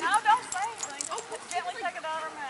No, don't say anything. Just gently take it out of her mouth.